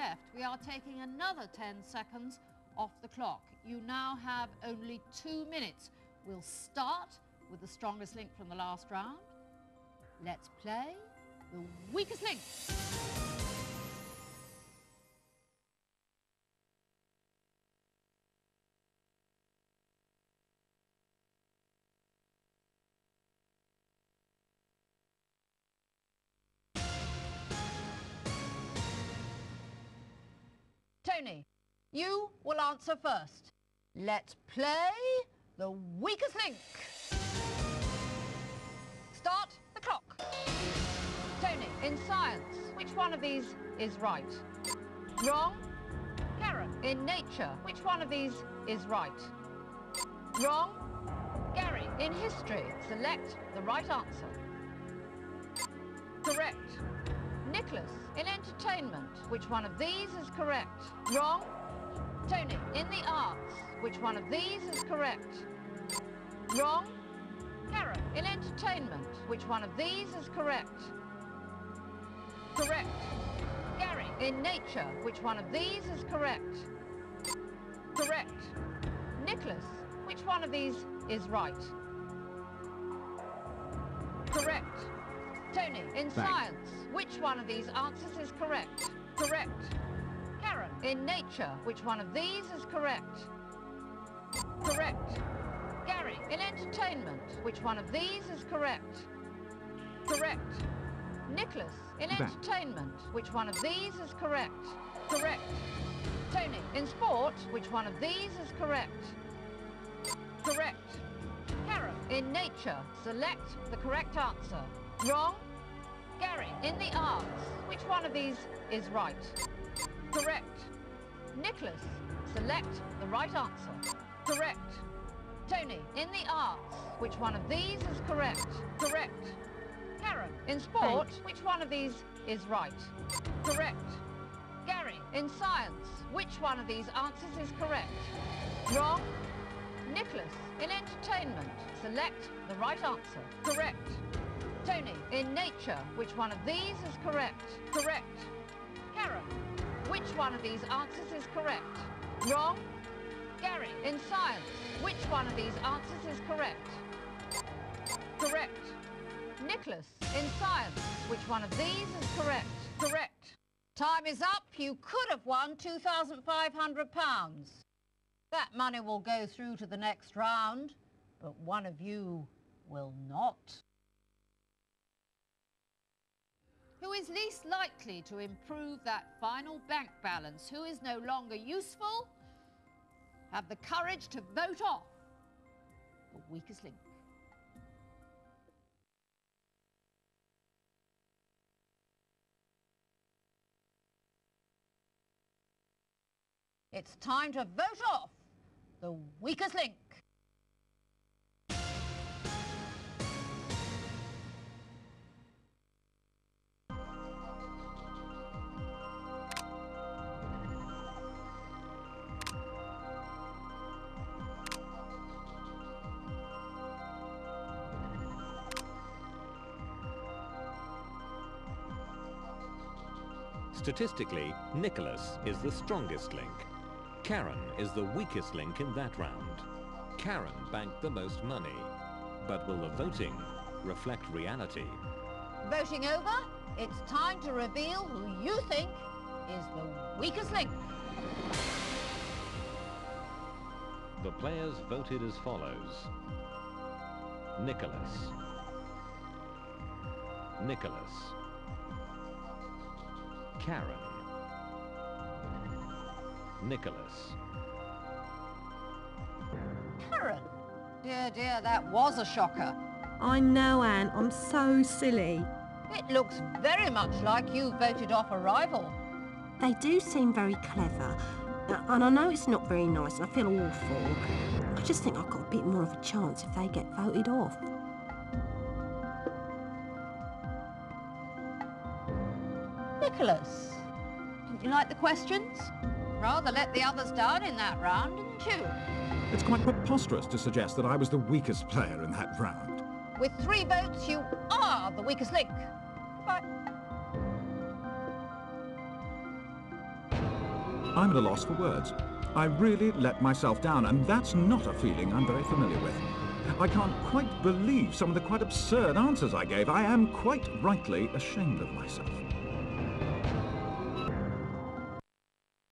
left. We are taking another 10 seconds off the clock. You now have only two minutes. We'll start with the strongest link from the last round. Let's play the weakest link. Tony, you will answer first. Let's play the weakest link. Start the clock. Tony, in science, which one of these is right? Wrong. Karen, in nature, which one of these is right? Wrong. Gary, in history, select the right answer. Correct. Nicholas, in entertainment, which one of these is correct? Wrong. Tony, in the arts, which one of these is correct? Wrong. Karen, in entertainment, which one of these is correct? Correct. Gary, in nature, which one of these is correct? Correct. Nicholas, which one of these is right? Correct. Tony, in Thanks. science, which one of these answers is correct? Correct. Karen, in nature, which one of these is correct? Correct. Gary, in entertainment, which one of these is correct? Correct. Nicholas, in entertainment, which one of these is correct? Correct. Tony, in sport, which one of these is correct? Correct. Karen, in nature, select the correct answer. Wrong. Gary, in the arts, which one of these is right? Correct. Nicholas, select the right answer. Correct. Tony, in the arts, which one of these is correct? Correct. Karen, in sport, which one of these is right? Correct. Gary, in science, which one of these answers is correct? Wrong. Nicholas, in entertainment, select the right answer. Correct. Tony, in nature, which one of these is correct? Correct. Karen, which one of these answers is correct? Wrong. Gary, in science, which one of these answers is correct? Correct. Nicholas, in science, which one of these is correct? Correct. Time is up. You could have won £2,500. That money will go through to the next round, but one of you will not. Who is least likely to improve that final bank balance? Who is no longer useful? Have the courage to vote off the weakest link. It's time to vote off the weakest link. Statistically, Nicholas is the strongest link. Karen is the weakest link in that round. Karen banked the most money. But will the voting reflect reality? Voting over, it's time to reveal who you think is the weakest link. The players voted as follows. Nicholas. Nicholas. Karen. Nicholas. Karen. Dear, dear, that was a shocker. I know, Anne. I'm so silly. It looks very much like you voted off a rival. They do seem very clever. uh, And I know it's not very nice, and I feel awful. I just think I've got a bit more of a chance if they get voted off. Didn't you like the questions? Rather let the others down in that round, didn't you? It's quite preposterous to suggest that I was the weakest player in that round. With three votes, you are the weakest link. Goodbye. I'm at a loss for words. I really let myself down, and that's not a feeling I'm very familiar with. I can't quite believe some of the quite absurd answers I gave. I am quite rightly ashamed of myself.